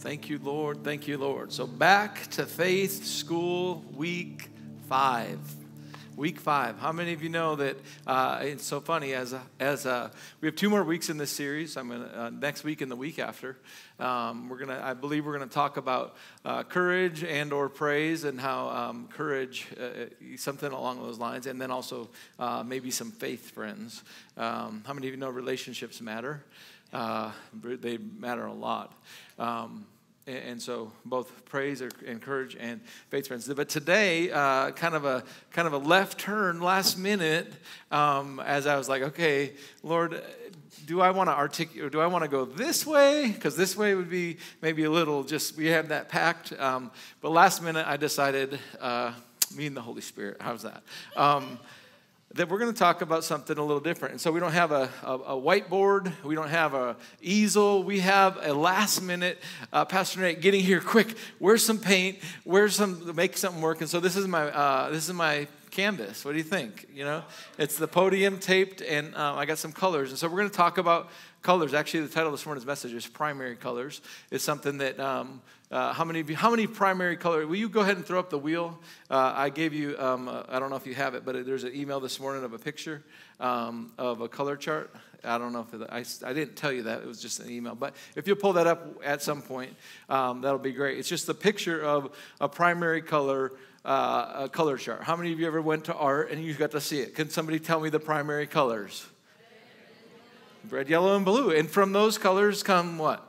Thank you, Lord. Thank you, Lord. So back to faith school week five. Week five. How many of you know that uh, it's so funny? As a, as a, we have two more weeks in this series. I'm gonna uh, next week and the week after. Um, we're gonna. I believe we're gonna talk about uh, courage and or praise and how um, courage, uh, something along those lines, and then also uh, maybe some faith friends. Um, how many of you know relationships matter? Uh, they matter a lot. Um, and so both praise and courage and faith friends. But today uh, kind of a kind of a left turn last minute um, as i was like okay lord do i want to articulate do i want to go this way? Because this way would be maybe a little just we have that packed um, but last minute i decided uh, me and the holy spirit how's that? Um, that we're going to talk about something a little different. And so we don't have a, a, a whiteboard, we don't have a easel, we have a last minute uh, Pastor Nate getting here quick. Where's some paint? Where's some make something work? And so this is my uh, this is my canvas. What do you think? You know, it's the podium taped, and um, I got some colors. And so we're going to talk about colors. Actually, the title of this morning's message is "Primary Colors." It's something that um, uh, how many of you, how many primary color? Will you go ahead and throw up the wheel? Uh, I gave you, um, uh, I don't know if you have it, but there's an email this morning of a picture um, of a color chart. I don't know if it, I, I didn't tell you that, it was just an email. But if you'll pull that up at some point, um, that'll be great. It's just the picture of a primary color. Uh, a color chart. How many of you ever went to art and you got to see it? Can somebody tell me the primary colors? Red, yellow, and blue. And from those colors come what?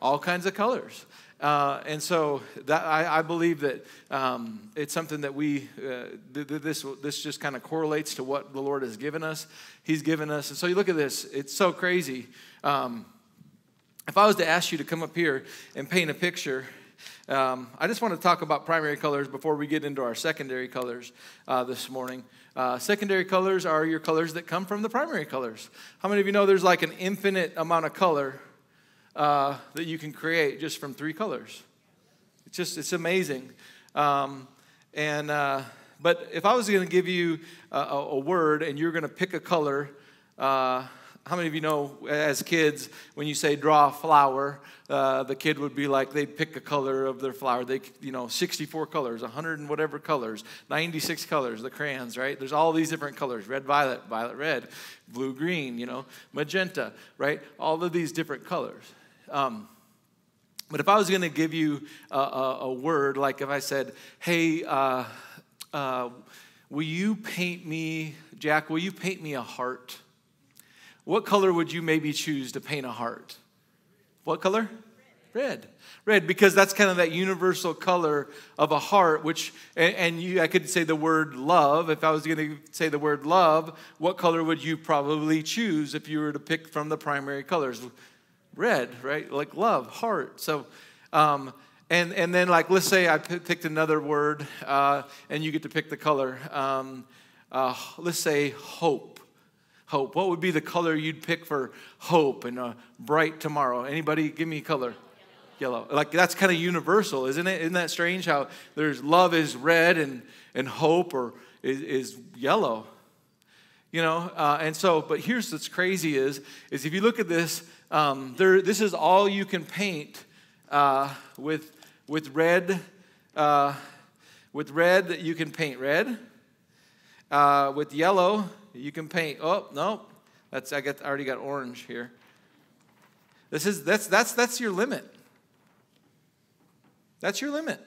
All kinds of colors. Uh, and so that, I, I believe that um, it's something that we, uh, th- th- this, this just kind of correlates to what the Lord has given us. He's given us. And so you look at this, it's so crazy. Um, if I was to ask you to come up here and paint a picture, um, I just want to talk about primary colors before we get into our secondary colors uh, this morning. Uh, secondary colors are your colors that come from the primary colors. How many of you know there's like an infinite amount of color uh, that you can create just from three colors. It's just, it's amazing. Um, and, uh, but if I was going to give you a, a, word and you're going to pick a color, uh, how many of you know as kids when you say draw a flower uh, the kid would be like they'd pick a color of their flower. They you know 64 colors 100 and whatever colors 96 colors the crayons right? There's all these different colors red violet violet red blue green you know magenta right? All of these different colors. Um, but if I was going to give you a, a, a, word, like if I said, hey, uh, uh, will you paint me, Jack, will you paint me a heart? What color would you maybe choose to paint a heart? What color? Red. Red, because that's kind of that universal color of a heart, which, and, you, I could say the word love. If I was going to say the word love, what color would you probably choose if you were to pick from the primary colors? red, right? Like love, heart. So, um, and, and then, like, let's say I p- picked another word uh, and you get to pick the color. Um, uh, let's say hope. Hope. What would be the color you'd pick for hope and a bright tomorrow? Anybody give me a color? Yellow. Like, that's kind of universal, isn't it? Isn't that strange how there's love is red and, and hope or is, is yellow? You know, uh, and so, but here's what's crazy is, is if you look at this, um, there, this is all you can paint uh, with, with red. Uh, with red, you can paint red. Uh, with yellow, you can paint. Oh no, that's I got I already got orange here. This is that's that's that's your limit. That's your limit.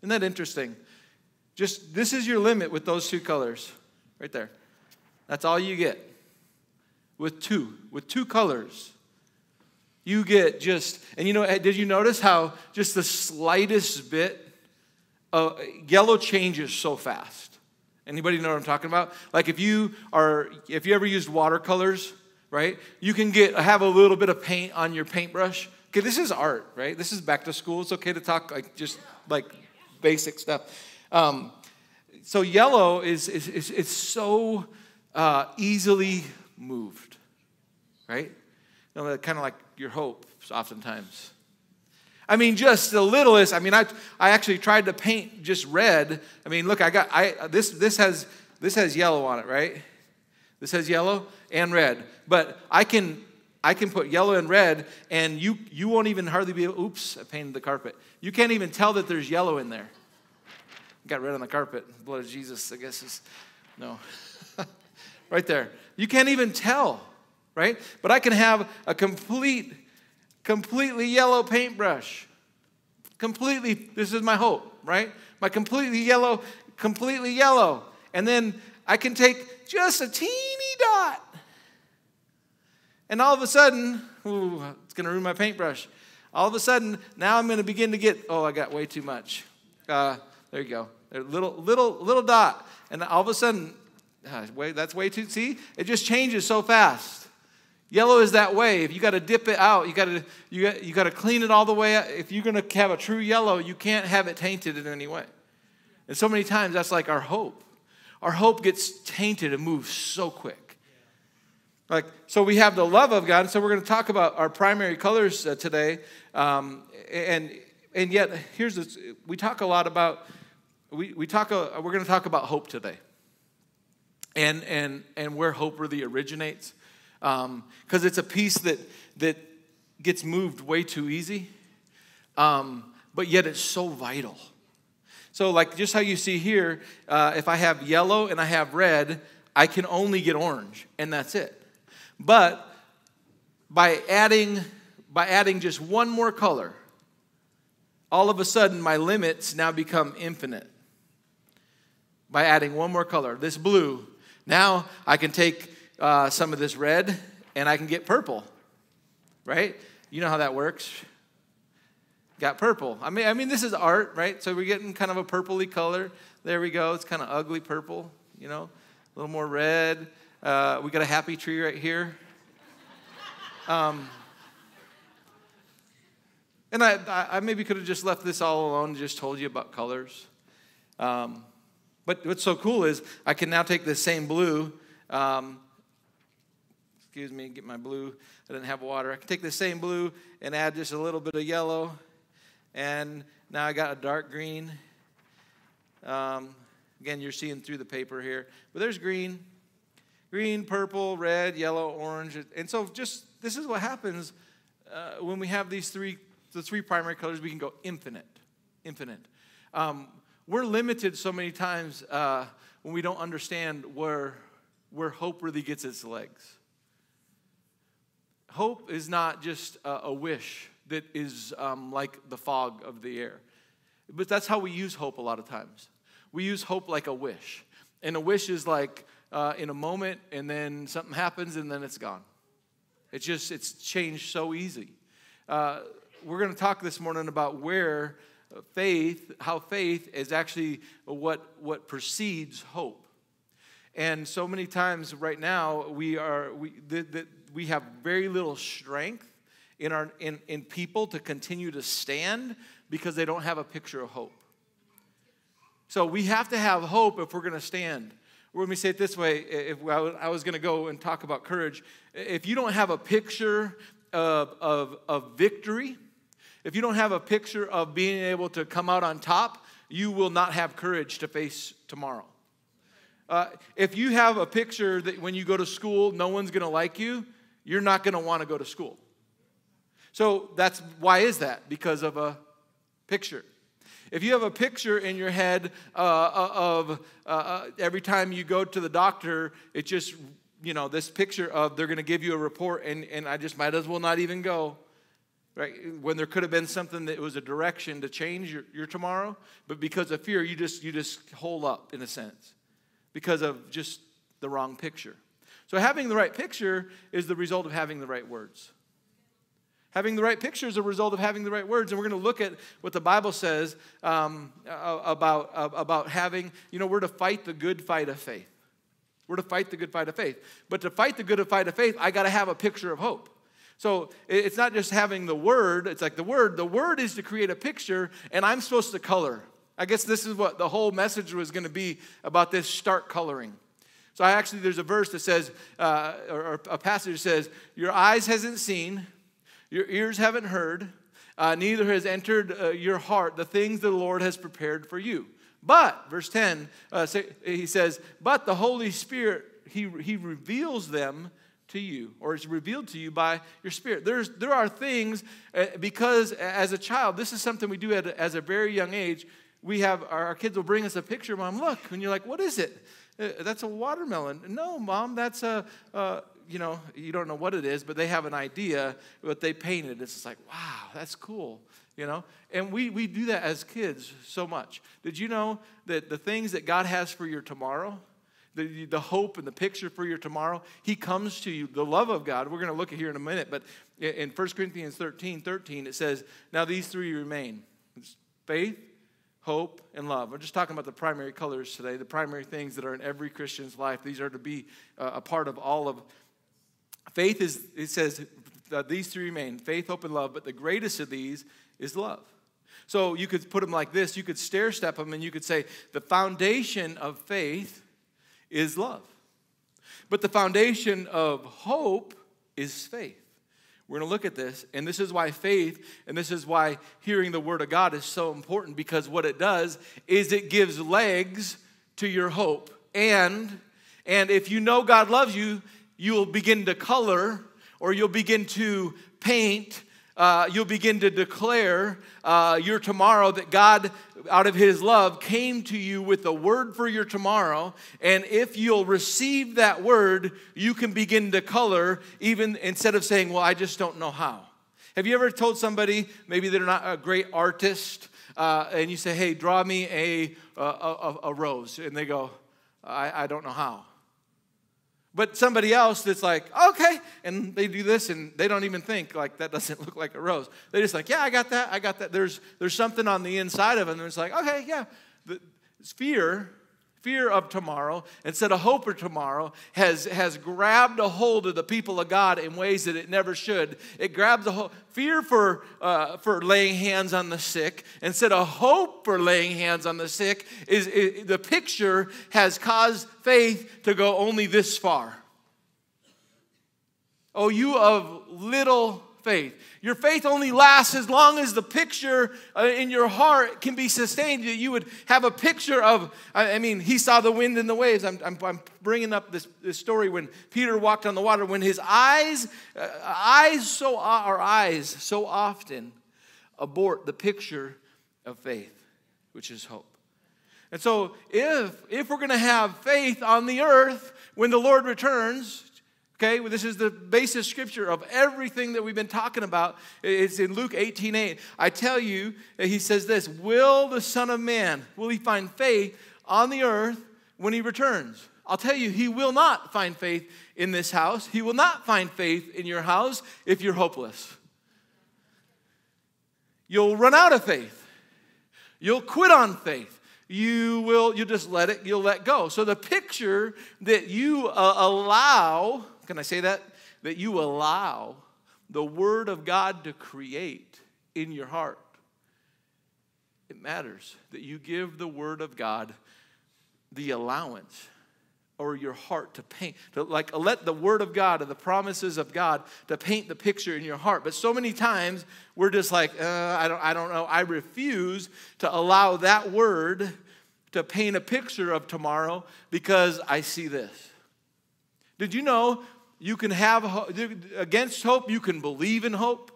Isn't that interesting? Just this is your limit with those two colors right there. That's all you get with two, with two colors. You get just, and you know, eh, did you notice how just the slightest bit, of yellow changes so fast? Anybody know what I'm talking about? Like if you are, if you ever used watercolors, right? You can get have a little bit of paint on your paintbrush. Okay, this is art, right? This is back to school. It's okay to talk like just like basic stuff. Um, so yellow is is, is it's so uh, easily moved, right? You know, kind of like your hopes oftentimes. I mean, just the littlest. I mean, I, I actually tried to paint just red. I mean, look, I got I this this has this has yellow on it, right? This has yellow and red. But I can I can put yellow and red, and you, you won't even hardly be, oops, I painted the carpet. You can't even tell that there's yellow in there. Got red on the carpet. Blood of Jesus, I guess is, no. right there. You can't even tell, right? But I can have a complete, completely yellow paintbrush. Completely, this is my hope, right? My completely yellow, completely yellow. And then I can take just a teeny dot and all of a sudden, ooh, it's going to ruin my paintbrush. All of a sudden, now I'm going to begin to get, oh, I got way too much. Uh, there you go. Little, little, little dot. And all of a sudden, uh, wait, that's way too, see? It just changes so fast. Yellow is that way. If you got to dip it out, you got to you got, you got to clean it all the way. If you're going to have a true yellow, you can't have it tainted in any way. And so many times that's like our hope. Our hope gets tainted and moves so quick. Like, so we have the love of God. So we're going to talk about our primary colors uh, today. Um, and, and yet, here's this we talk a lot about, we, we talk, uh, we're going to talk about hope today. And, and, and where hope really originates. Because um, it's a piece that, that gets moved way too easy, um, but yet it's so vital. So, like just how you see here, uh, if I have yellow and I have red, I can only get orange, and that's it. But by adding, by adding just one more color, all of a sudden my limits now become infinite. By adding one more color, this blue, now I can take uh, some of this red and I can get purple, right? You know how that works. Got purple. I mean, I mean, this is art, right? So we're getting kind of a purpley color. There we go. It's kind of ugly purple, you know, a little more red. Uh, we got a happy tree right here. Um, and I, I maybe could have just left this all alone and just told you about colors. Um, but what's so cool is I can now take this same blue. Um, excuse me, get my blue. I didn't have water. I can take the same blue and add just a little bit of yellow. And now I got a dark green. Um, again, you're seeing through the paper here. But there's green green, purple, red, yellow, orange. And so just this is what happens uh, when we have these three, the three primary colors, we can go infinite, infinite. Um, we're limited so many times uh, when we don't understand where, where hope really gets its legs. Hope is not just a, a wish that is um, like the fog of the air. But that's how we use hope a lot of times. We use hope like a wish. And a wish is like, uh, in a moment and then something happens and then it's gone. It's just, it's changed so easy. Uh, we're going to talk this morning about where faith, how faith is actually what, what precedes hope. And so many times right now, we, are, we, the, the, we have very little strength in, our, in, in people to continue to stand because they don't have a picture of hope. So we have to have hope if we're going to stand. Let me say it this way if I was going to go and talk about courage, if you don't have a picture of, of, of victory, if you don't have a picture of being able to come out on top, you will not have courage to face tomorrow. Uh, if you have a picture that when you go to school, no one's going to like you, you're not going to want to go to school. So that's why is that? Because of a picture. If you have a picture in your head uh, uh of uh, uh, every time you go to the doctor, it's just, you know, this picture of they're going to give you a report and, and I just might as well not even go. Right? When there could have been something that was a direction to change your, your tomorrow, but because of fear, you just you just hold up in a sense because of just the wrong picture. So having the right picture is the result of having the right words. Having the right picture is a result of having the right words. And we're going to look at what the Bible says um, about, about having, you know, we're to fight the good fight of faith. We're to fight the good fight of faith. But to fight the good fight of faith, I got to have a picture of hope. So it's not just having the word, it's like the word. The word is to create a picture, and I'm supposed to color. I guess this is what the whole message was going to be about this start coloring. So I actually, there's a verse that says, uh, or a passage that says, Your eyes hasn't seen, your ears haven't heard, uh, neither has entered uh, your heart the things the Lord has prepared for you. But, verse 10, uh, he says, But the Holy Spirit, he, he reveals them to you or it's revealed to you by your spirit. There's, there are things, uh, because as a child, this is something we do at, as a very young age. We have our kids will bring us a picture, mom, look, and you're like, what is it? Uh, that's a watermelon. No, mom, that's a, uh, you know, you don't know what it is, but they have an idea, but they painted. It's just like, wow, that's cool, you know? And we, we do that as kids so much. Did you know that the things that God has for your tomorrow, the, the hope and the picture for your tomorrow, He comes to you. The love of God, we're going to look at here in a minute, but in 1 Corinthians 13 13, it says, Now these three remain it's faith, hope, and love. We're just talking about the primary colors today, the primary things that are in every Christian's life. These are to be uh, a part of all of faith. Is it says these three remain faith, hope, and love, but the greatest of these is love. So you could put them like this. You could stair step them, and you could say the foundation of faith is love. But the foundation of hope is faith. We're going to look at this, and this is why faith and this is why hearing the word of God is so important because what it does is it gives legs to your hope. And and if you know God loves you, you'll begin to color or you'll begin to paint uh, you'll begin to declare uh, your tomorrow that God, out of His love, came to you with a word for your tomorrow. And if you'll receive that word, you can begin to color, even instead of saying, Well, I just don't know how. Have you ever told somebody, maybe they're not a great artist, uh, and you say, Hey, draw me a, a, a, a rose? And they go, I, I don't know how. But somebody else that's like, okay, and they do this and they don't even think like that doesn't look like a rose. They just like, yeah, I got that, I got that. There's there's something on the inside of them. And it's like, okay, yeah. The, fear fear of tomorrow instead of hope for tomorrow has, has grabbed a hold of the people of god in ways that it never should. It grabs a hold fear for, uh, for laying hands on the sick instead of hope for laying hands on the sick is, is the picture has caused faith to go only this far. Oh you of little faith. Your faith only lasts as long as the picture uh, in your heart can be sustained. That you would have a picture of, I mean, he saw the wind and the waves. I'm, I'm, I'm bringing up this, this story when Peter walked on the water, when his eyes, uh, eyes so, our eyes so often abort the picture of faith, which is hope. And so, if, if we're going to have faith on the earth when the Lord returns, Okay, well, this is the basis scripture of everything that we've been talking about. It's in Luke 18 8. I tell you, he says this Will the Son of Man, will he find faith on the earth when he returns? I'll tell you, he will not find faith in this house. He will not find faith in your house if you're hopeless. You'll run out of faith. You'll quit on faith you will you just let it you'll let go so the picture that you uh, allow can I say that? That you allow the Word of God to create in your heart. It matters that you give the Word of God the allowance or your heart to paint to like let the word of god and the promises of god to paint the picture in your heart but so many times we're just like uh, I, don't, I don't know i refuse to allow that word to paint a picture of tomorrow because i see this did you know you can have against hope, you can believe in hope.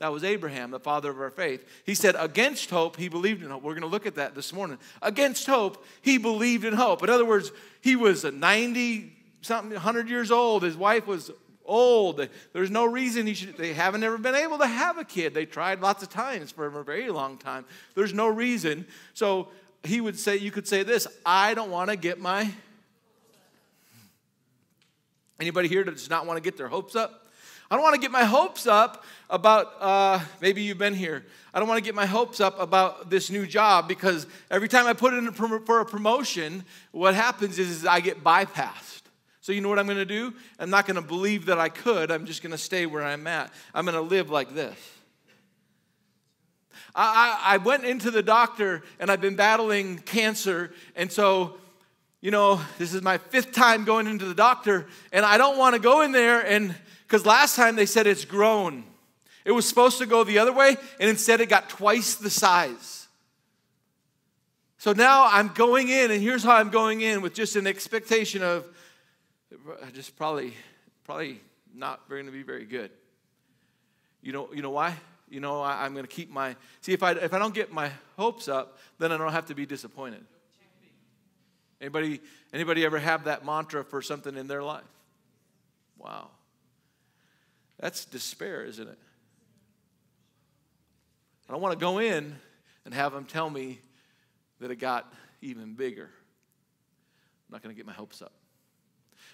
That was Abraham, the father of our faith. He said, against hope, he believed in hope. We're going to look at that this morning. Against hope, he believed in hope. In other words, he was 90 something, 100 years old. His wife was old. There's no reason he should, they haven't ever been able to have a kid. They tried lots of times for a very long time. There's no reason. So he would say, you could say this I don't want to get my Anybody here that does not want to get their hopes up? I don't want to get my hopes up about, uh, maybe you've been here. I don't want to get my hopes up about this new job because every time I put in for a promotion, what happens is, is I get bypassed. So, you know what I'm going to do? I'm not going to believe that I could. I'm just going to stay where I'm at. I'm going to live like this. I, I, I went into the doctor and I've been battling cancer, and so you know, this is my fifth time going into the doctor, and I don't want to go in there and because last time they said it's grown. It was supposed to go the other way, and instead it got twice the size. So now I'm going in, and here's how I'm going in with just an expectation of just probably probably not going to be very good. You know, you know why? You know, I, am going to keep my. See, if I, if I don't get my hopes up, then I don't have to be disappointed. Anybody, anybody ever have that mantra for something in their life? Wow. That's despair, isn't it? I don't want to go in and have them tell me that it got even bigger. I'm not going to get my hopes up.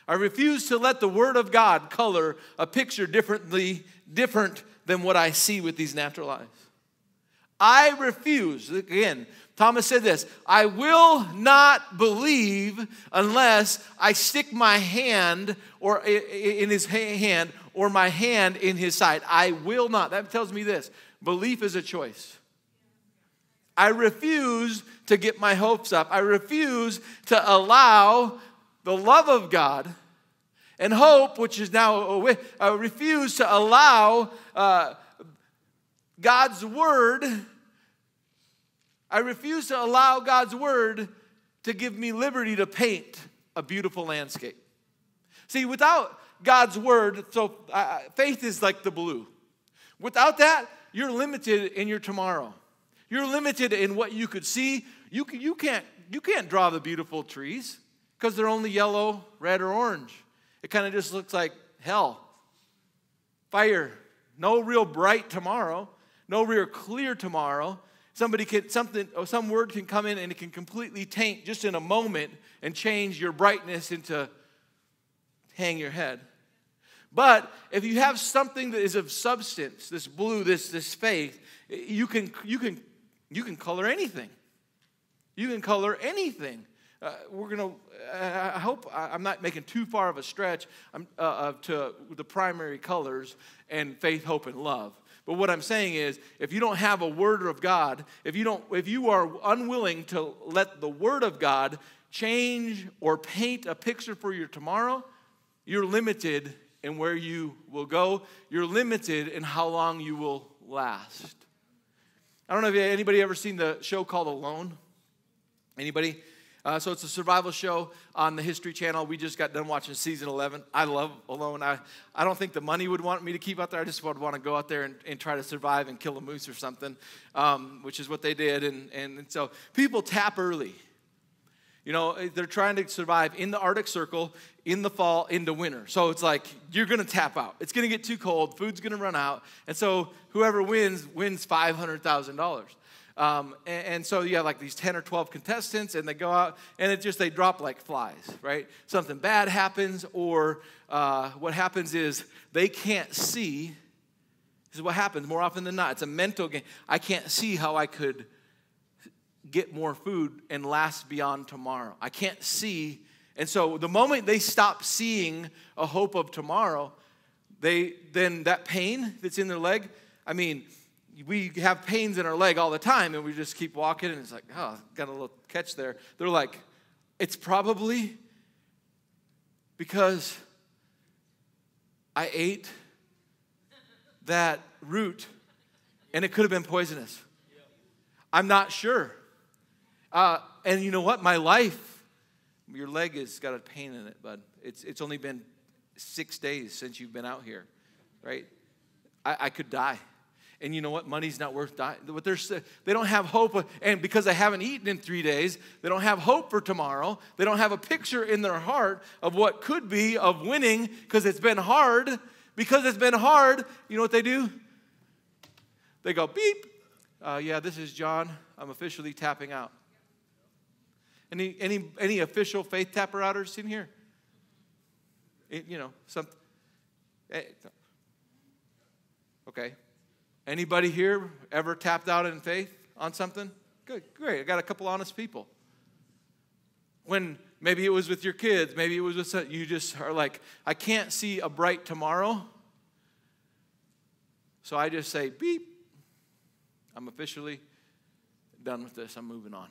I refuse to let the Word of God color a picture differently, different than what I see with these natural eyes. I refuse, again, Thomas said this I will not believe unless I stick my hand or in his hand or my hand in his side. I will not. That tells me this belief is a choice. I refuse to get my hopes up. I refuse to allow the love of God and hope, which is now, I refuse to allow uh, God's word. I refuse to allow God's word to give me liberty to paint a beautiful landscape. See, without God's word, so uh, faith is like the blue. Without that, you're limited in your tomorrow. You're limited in what you could see. You, can, you, can't, you can't draw the beautiful trees because they're only yellow, red, or orange. It kind of just looks like hell. Fire. No real bright tomorrow. No real clear tomorrow. Somebody can something or some word can come in and it can completely taint just in a moment and change your brightness into hang your head. But if you have something that is of substance, this blue, this, this faith, you can, you, can, you can color anything. You can color anything. Uh, we're going to, I hope I'm not making too far of a stretch uh, to the primary colors and faith, hope, and love. But what I'm saying is, if you don't have a word of God, if you don't, if you are unwilling to let the word of God change or paint a picture for your tomorrow, you're limited in where you will go. You're limited in how long you will last. I don't know if anybody ever seen the show called Alone. Anybody? Uh, so it's a survival show on the History Channel. We just got done watching season 11. I love Alone. I, I don't think the money would want me to keep out there. I just would want to go out there and, and try to survive and kill a moose or something, um, which is what they did. And, and, and so people tap early. You know, eh, they're trying to survive in the Arctic Circle in the fall into winter. So it's like you're going to tap out. It's going to get too cold. Food's going to run out. And so whoever wins wins $500,000. Um, and, and, so you have like these 10 or 12 contestants, and they go out, and it just they drop like flies, right? Something bad happens, or uh, what happens is they can't see. This is what happens more often than not. It's a mental game. I can't see how I could get more food and last beyond tomorrow. I can't see. And so the moment they stop seeing a hope of tomorrow, they then that pain that's in their leg, I mean, we have pains in our leg all the time and we just keep walking and it's like, oh, got a little catch there. They're like, it's probably because I ate that root and it could have been poisonous. I'm not sure. Uh, and you know what? My life, your leg has got a pain in it, bud. It's, it's only been six days since you've been out here, right? I, I could die. And you know what? Money's not worth dying. What they're, they don't have hope. And because they haven't eaten in three days, they don't have hope for tomorrow. They don't have a picture in their heart of what could be of winning because it's been hard. Because it's been hard, you know what they do? They go, beep. Uh, yeah, this is John. I'm officially tapping out. Any, any, any official faith tapper outers in here? It, you know, some. Eh, okay. Anybody here ever tapped out in faith on something? Good, great. I got a couple honest people. When maybe it was with your kids, maybe it was with you just are like, I can't see a bright tomorrow. So I just say, beep. I'm officially done with this. I'm moving on.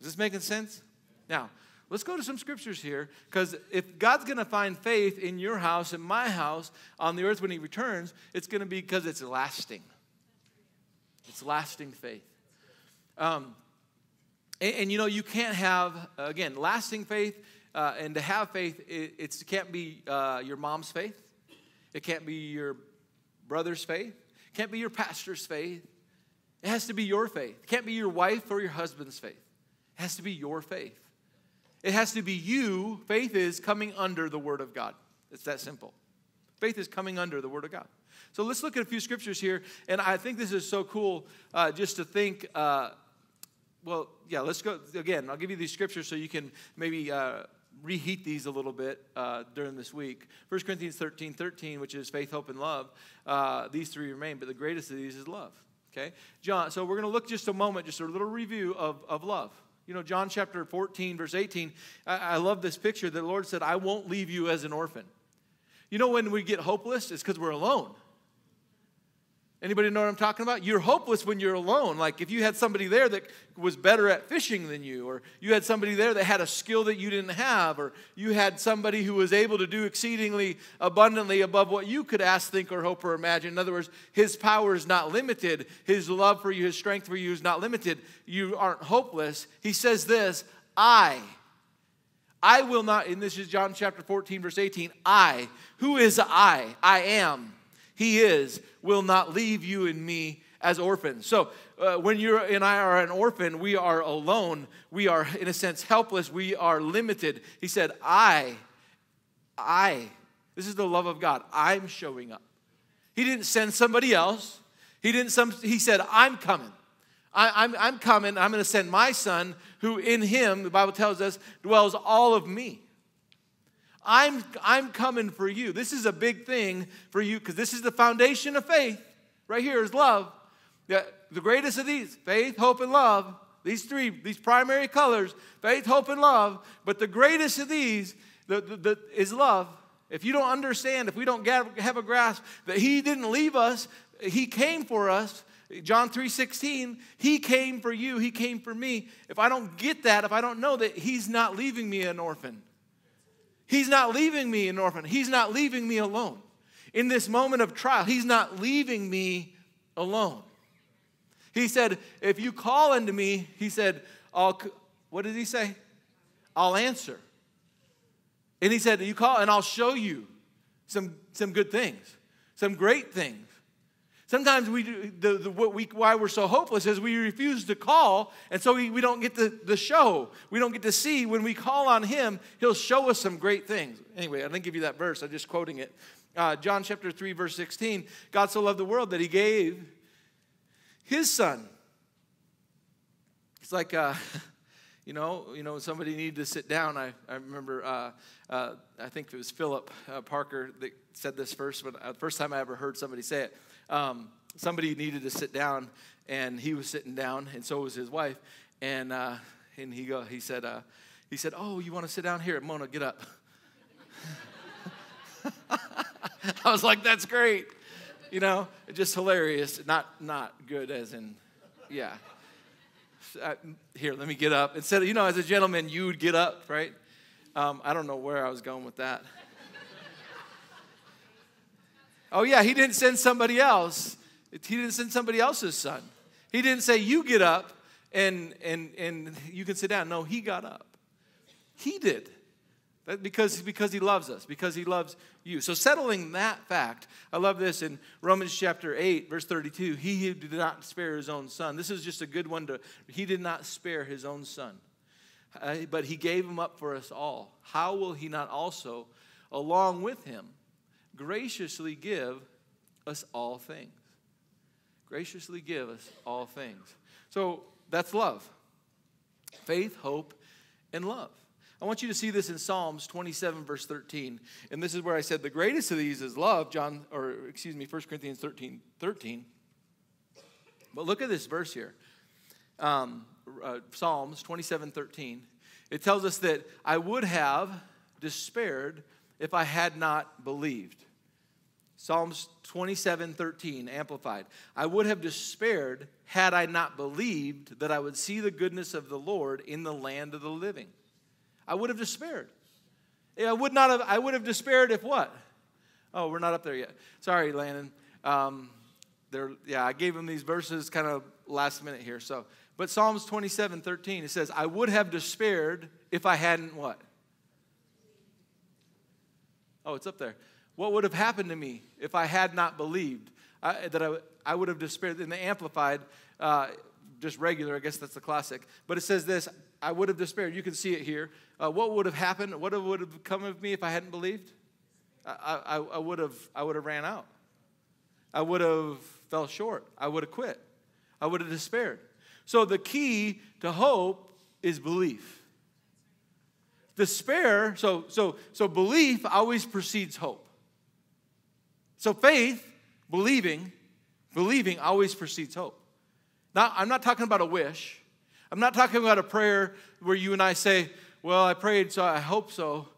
Is this making sense? Now, let's go to some scriptures here because if God's going to find faith in your house, in my house, on the earth when He returns, it's going to be because it's lasting. It's lasting faith. Um, and, and, you know, you can't have, again, lasting faith uh, and to have faith, it it's, can't be uh, your mom's faith. It can't be your brother's faith. It can't be your pastor's faith. It has to be your faith. It can't be your wife or your husband's faith. It has to be your faith. It has to be you. Faith is coming under the Word of God. It's that simple. Faith is coming under the Word of God. So let's look at a few scriptures here. And I think this is so cool uh, just to think. Uh, well, yeah, let's go again. I'll give you these scriptures so you can maybe uh, reheat these a little bit uh, during this week. 1 Corinthians 13 13, which is faith, hope, and love. Uh, these three remain, but the greatest of these is love. Okay? John, so we're going to look just a moment, just a little review of, of love. You know, John chapter 14, verse 18, I, I love this picture. The Lord said, I won't leave you as an orphan. You know, when we get hopeless, it's because we're alone. Anybody know what I'm talking about? You're hopeless when you're alone. Like if you had somebody there that was better at fishing than you, or you had somebody there that had a skill that you didn't have, or you had somebody who was able to do exceedingly abundantly above what you could ask, think, or hope, or imagine. In other words, his power is not limited. His love for you, his strength for you is not limited. You aren't hopeless. He says this I. I will not, and this is John chapter 14, verse 18. I, who is I? I am he is, will not leave you and me as orphans. So uh, when you and I are an orphan, we are alone. We are, in a sense, helpless. We are limited. He said, I, I, this is the love of God. I'm showing up. He didn't send somebody else. He didn't some, he said, I'm coming. I, I'm, I'm coming. I'm going to send my son, who in him, the Bible tells us, dwells all of me. I'm, I'm coming for you. This is a big thing for you because this is the foundation of faith. Right here is love. The, the greatest of these faith, hope, and love. These three, these primary colors faith, hope, and love. But the greatest of these the, the, the, is love. If you don't understand, if we don't get, have a grasp that He didn't leave us, He came for us. John 3:16, he came for you, he came for me. If I don't get that, if I don't know that he's not leaving me an orphan. He's not leaving me an orphan. He's not leaving me alone. In this moment of trial, He's not leaving me alone. He said, If you call unto me, He said, I'll, what did He say? I'll answer. And He said, You call and I'll show you some, some good things, some great things. Sometimes we do, the, the, what we, why we're so hopeless is we refuse to call, and so we, we don't get the, the show. We don't get to see. When we call on Him, He'll show us some great things. Anyway, I didn't give you that verse, I'm just quoting it. Uh, John chapter 3, verse 16 God so loved the world that He gave His Son. It's like, uh, you know, you know, somebody needed to sit down. I, I remember, uh, uh I think it was Philip uh, Parker that said this first, but uh, the first time I ever heard somebody say it um, somebody needed to sit down, and he was sitting down, and so was his wife. And uh, and he go, he said, uh, he said, "Oh, you want to sit down here, Mona? Get up." I was like, "That's great," you know, just hilarious. Not not good as in, yeah. Uh, here, let me get up. Instead you know, as a gentleman, you would get up, right? Um, I don't know where I was going with that. Oh, yeah, he didn't send somebody else. He didn't send somebody else's son. He didn't say, You get up and, and, and you can sit down. No, he got up. He did. That because, because he loves us, because he loves you. So, settling that fact, I love this in Romans chapter 8, verse 32. He who did not spare his own son. This is just a good one to, he did not spare his own son, uh, but he gave him up for us all. How will he not also, along with him, graciously give us all things. Graciously give us all things. So that's love faith, hope, and love. I want you to see this in Psalms 27, verse 13. And this is where I said the greatest of these is love, John, or excuse me, 1 Corinthians 13, 13. But look at this verse here. Um, uh, Psalms 27, 13. It tells us that I would have despaired if I had not believed. Psalms 27 13, amplified. I would have despaired had I not believed that I would see the goodness of the Lord in the land of the living. I would have despaired. I would not have, I would have despaired if what? Oh, we're not up there yet. Sorry, Landon. Um, there, yeah, I gave him these verses kind of last minute here. So, but Psalms 27 13, it says, I would have despaired if I hadn't what? Oh, it's up there. What would have happened to me if I had not believed? I, that I, I would have despaired. In the Amplified, uh, just regular, I guess that's the classic. But it says this I would have despaired. You can see it here. Uh, what would have happened? What would have come of me if I hadn't believed? I, I, I, would have, I would have ran out. I would have fell short. I would have quit. I would have despaired. So the key to hope is belief. Despair, so so so belief always precedes hope. So faith, believing, believing always precedes hope. Now, I'm not talking about a wish. I'm not talking about a prayer where you and I say, Well, I prayed, so I hope so.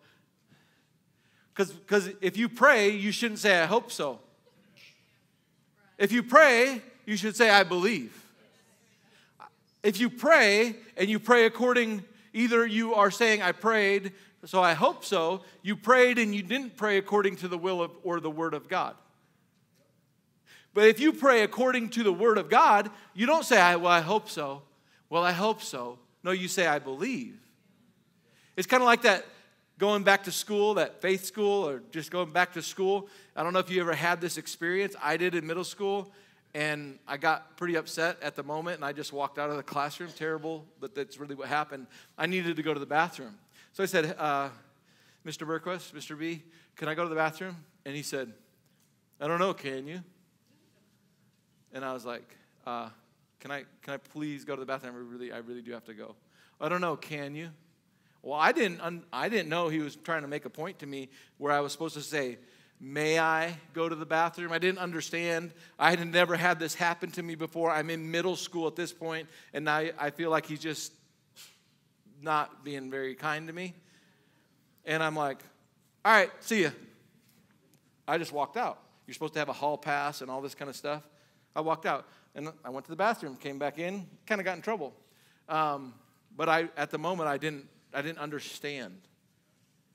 Because if you pray, you shouldn't say, I hope so. If you pray, you should say, I believe. If you pray and you pray according, either you are saying, I prayed, so I hope so, you prayed and you didn't pray according to the will of, or the word of God. But if you pray according to the word of God, you don't say, I, Well, I hope so. Well, I hope so. No, you say, I believe. It's kind of like that going back to school, that faith school, or just going back to school. I don't know if you ever had this experience. I did in middle school, and I got pretty upset at the moment, and I just walked out of the classroom. Terrible, but that's really what happened. I needed to go to the bathroom. So I said, uh, Mr. Berquist, Mr. B, can I go to the bathroom? And he said, I don't know, can you? And I was like, uh, can I, can I please go to the bathroom? I really, I really do have to go. I don't know, can you? Well, I didn't, I didn't know he was trying to make a point to me where I was supposed to say, May I go to the bathroom? I didn't understand. I had never had this happen to me before. I'm in middle school at this point, and now I feel like he's just not being very kind to me. And I'm like, all right, see ya. I just walked out. You're supposed to have a hall pass and all this kind of stuff. I walked out and I went to the bathroom, came back in, kind of got in trouble. Um, but I, at the moment, I didn't, I didn't understand.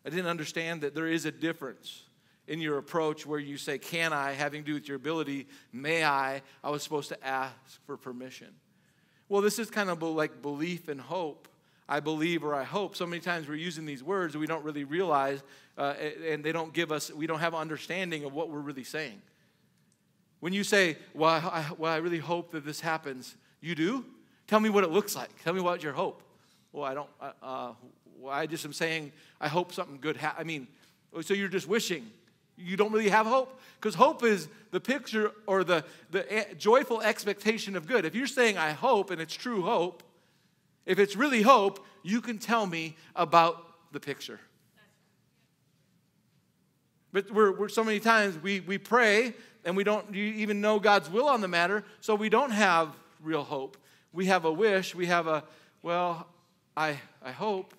I didn't understand that there is a difference in your approach where you say, Can I, having to do with your ability, may I? I was supposed to ask for permission. Well, this is kind of like belief and hope. I believe or I hope. So many times we're using these words we don't really realize, uh, and they don't give us, we don't have understanding of what we're really saying. When you say, well I, well, I really hope that this happens, you do? Tell me what it looks like. Tell me what your hope. Well, I don't, uh, uh well, I just am saying, I hope something good happens. I mean, so you're just wishing. You don't really have hope? Because hope is the picture or the, the joyful expectation of good. If you're saying, I hope, and it's true hope, if it's really hope, you can tell me about the picture. But we're, we're so many times we, we pray and we don't even know God's will on the matter, so we don't have real hope. We have a wish, we have a, well, I, I hope.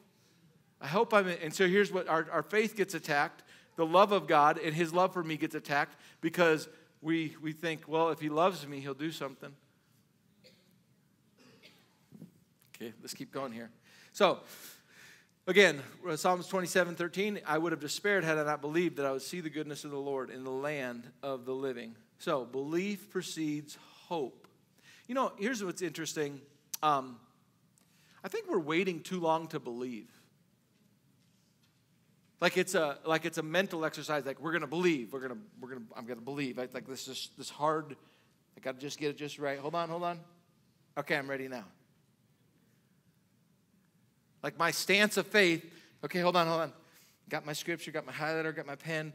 I hope I'm, in. and so here's what our, our faith gets attacked. The love of God and his love for me gets attacked because we, we think, well, if he loves me, he'll do something. Okay, let's keep going here. So, Again, Psalms 27 13, I would have despaired had I not believed that I would see the goodness of the Lord in the land of the living. So, belief precedes hope. You know, here's what's interesting. Um, I think we're waiting too long to believe. Like it's a like it's a mental exercise. Like we're gonna believe. We're gonna we're gonna I'm gonna believe. Like, like this is this hard. I gotta just get it just right. Hold on, hold on. Okay, I'm ready now. Like my stance of faith. Okay, hold on, hold on. Got my scripture, got my highlighter, got my pen.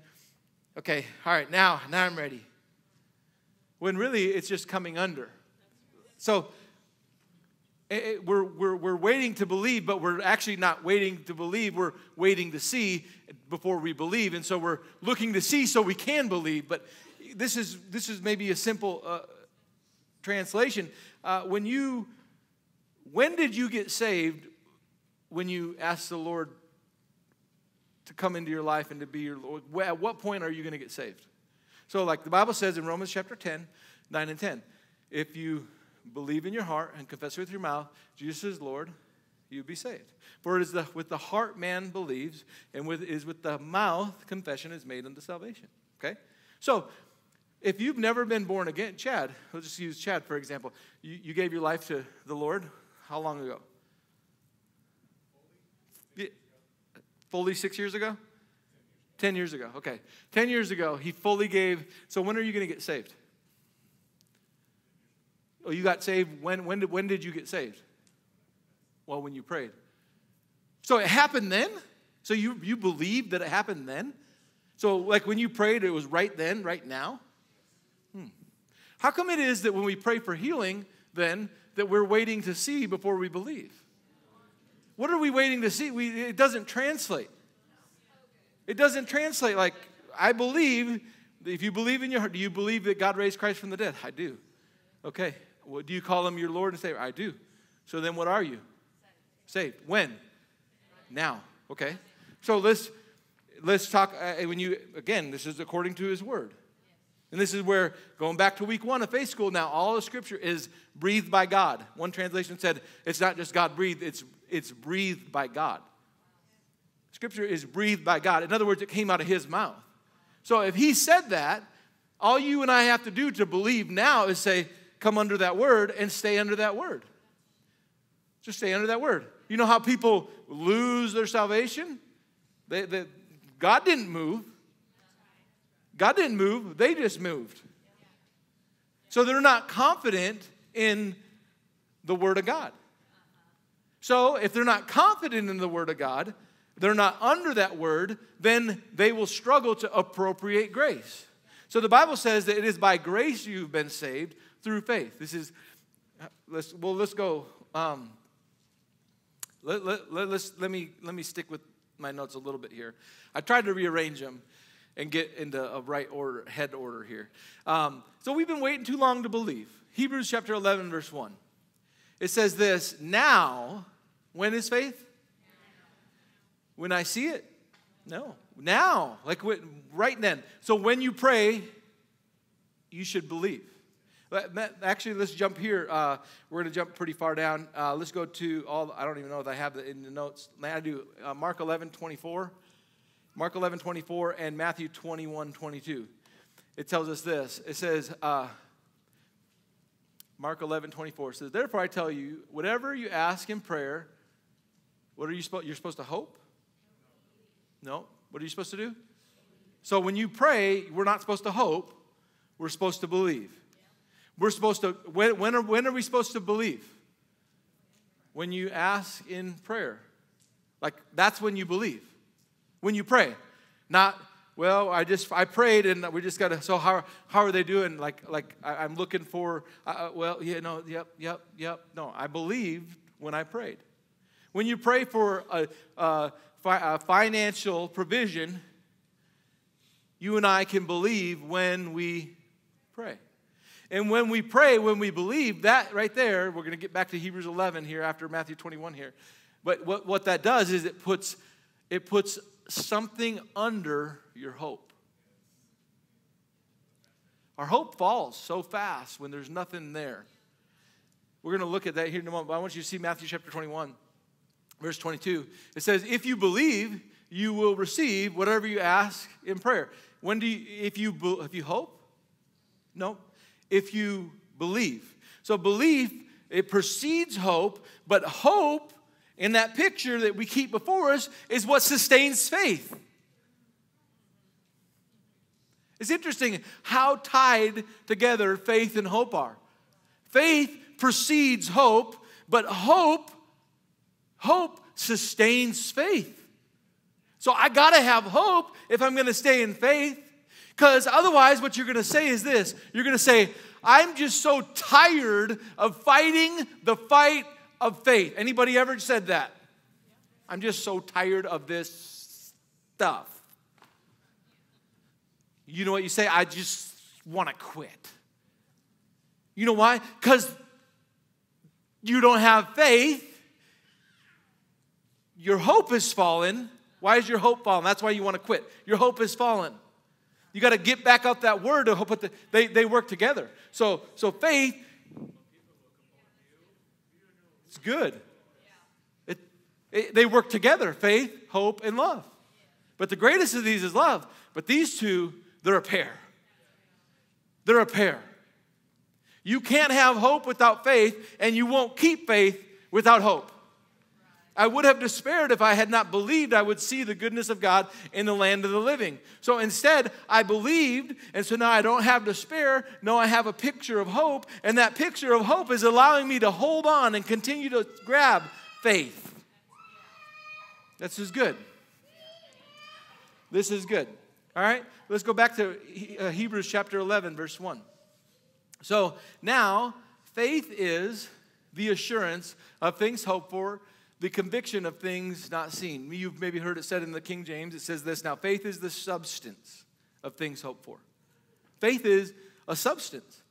Okay, all right, now, now I'm ready. When really it's just coming under. So it, it, we're, we're, we're waiting to believe, but we're actually not waiting to believe. We're waiting to see before we believe. And so we're looking to see so we can believe. But this is, this is maybe a simple uh, translation. Uh, when you, when did you get saved? When you ask the Lord to come into your life and to be your Lord? At what point are you going to get saved? So, like the Bible says in Romans chapter 10, 9 and 10, if you believe in your heart and confess with your mouth Jesus is Lord, you be saved. For it is the, with the heart man believes, and with, is with the mouth confession is made unto salvation. Okay? So, if you've never been born again, Chad, let's just use Chad for example. You, you gave your life to the Lord how long ago? Fully six years ago? 10 years ago. Okay. 10 years ago, he fully gave. So when are you going to get saved? Oh, you got saved. When, when, did, when did you get saved? Well, when you prayed. So it happened then? So you, you believe that it happened then? So, like when you prayed, it was right then, right now? Hmm. How come it is that when we pray for healing, then, that we're waiting to see before we believe? What are we waiting to see? We, it doesn't translate. It doesn't translate like, I believe, if you believe in your heart, do you believe that God raised Christ from the dead? I do. Okay. Well, do you call him your Lord and Savior? I do. So then what are you? Saved. When? Now. Okay. So let's let's talk uh, when you again, this is according to his word. And this is where, going back to week one of faith school, now all the scripture is breathed by God. One translation said it's not just God breathed, it's, it's breathed by God. Scripture is breathed by God. In other words, it came out of his mouth. So if he said that, all you and I have to do to believe now is say, come under that word and stay under that word. Just stay under that word. You know how people lose their salvation? They, they, God didn't move. God didn't move, they just moved. So they're not confident in the Word of God. So if they're not confident in the Word of God, they're not under that Word, then they will struggle to appropriate grace. So the Bible says that it is by grace you've been saved through faith. This is, let's, well, let's go. Um, let, let, let, let's, let, me, let me stick with my notes a little bit here. I tried to rearrange them and get into a right order, head order here. Um, so we've been waiting too long to believe. Hebrews chapter 11, verse 1. It says this Now, when is faith? When I see it? No. Now, like right then. So when you pray, you should believe. Actually, let's jump here. Uh, we're going to jump pretty far down. Uh, let's go to all, I don't even know if I have it in the notes. I do uh, Mark 11, 24. Mark 11, 24, and Matthew 21, 22. It tells us this. It says, uh, Mark 11, 24 says, Therefore I tell you, whatever you ask in prayer, what are you supposed, you're supposed to hope? No. What are you supposed to do? So when you pray, we're not supposed to hope, we're supposed to believe. We're supposed to, when, when, are, when are we supposed to believe? When you ask in prayer. Like, that's when you believe when you pray. Not, well, I just, I prayed and we just got to, so how, how are they doing? Like, like I, am looking for, uh, uh, well, yeah, no, yep, yep, yep. No, I believed when I prayed. When you pray for a, a, a financial provision, you and I can believe when we pray. And when we pray, when we believe, that right there, we're going to get back to Hebrews 11 here after Matthew 21 here. But what, what that does is it puts, it puts something under your hope. Our hope falls so fast when there's nothing there. We're going to look at that here in a moment, but I want you to see Matthew chapter 21, verse 22. It says, If you believe, you will receive whatever you ask in prayer. When do you, if you, if you hope? No. If you believe. So belief, it precedes hope, but hope in that picture that we keep before us is what sustains faith. It's interesting how tied together faith and hope are. Faith precedes hope, but hope hope sustains faith. So I got to have hope if I'm going to stay in faith cuz otherwise what you're going to say is this. You're going to say I'm just so tired of fighting the fight of faith. Anybody ever said that? I'm just so tired of this stuff. You know what you say? I just want to quit. You know why? Because you don't have faith. Your hope is fallen. Why is your hope fallen? That's why you want to quit. Your hope is fallen. You got to get back up that word to hope that they, they work together. So, so faith it's good. It, it, they work together faith, hope, and love. But the greatest of these is love. But these two, they're a pair. They're a pair. You can't have hope without faith, and you won't keep faith without hope. I would have despaired if I had not believed I would see the goodness of God in the land of the living. So instead, I believed, and so now I don't have despair. No, I have a picture of hope, and that picture of hope is allowing me to hold on and continue to grab faith. This is good. This is good. All right, let's go back to uh, Hebrews chapter 11, verse 1. So now, faith is the assurance of things hoped for the conviction of things not seen. You've maybe heard it said in the King James, it says this now faith is the substance of things hoped for. Faith is a substance.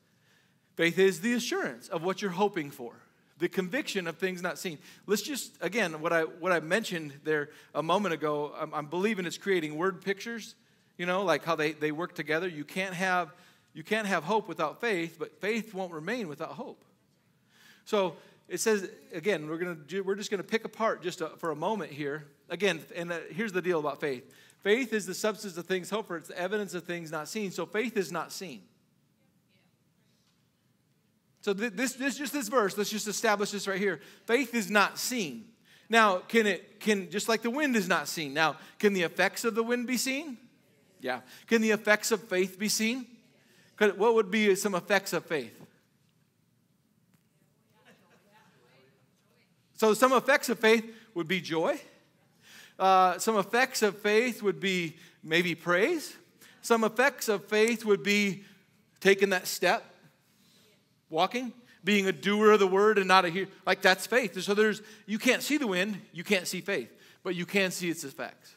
Faith is the assurance of what you're hoping for, the conviction of things not seen. Let's just, again, what I, what I mentioned there a moment ago, I'm, I'm believing it's creating word pictures, you know, like how they, they work together. You can't, have, you can't have hope without faith, but faith won't remain without hope. So it says again we're going to we're just going to pick apart just a, for a moment here. Again and uh, here's the deal about faith. Faith is the substance of things hoped for. It's the evidence of things not seen. So faith is not seen. So th- this, this just this verse let's just establish this right here. Faith is not seen. Now can it can just like the wind is not seen. Now can the effects of the wind be seen? Yeah. Can the effects of faith be seen? What would be some effects of faith So, some effects of faith would be joy. Uh, some effects of faith would be maybe praise. Some effects of faith would be taking that step, walking, being a doer of the word and not a hearer. Like that's faith. So there's you can't see the wind, you can't see faith, but you can see its effects.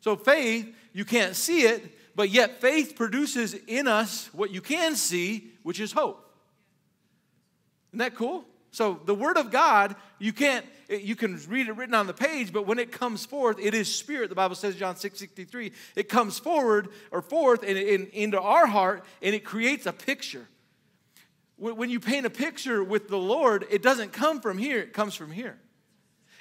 So faith, you can't see it, but yet faith produces in us what you can see, which is hope. Isn't that cool? So the word of God, you can't, you can read it written on the page, but when it comes forth, it is spirit. The Bible says, John 6 63, it comes forward or forth and, into our heart and it creates a picture. When, when you paint a picture with the Lord, it doesn't come from here, it comes from here.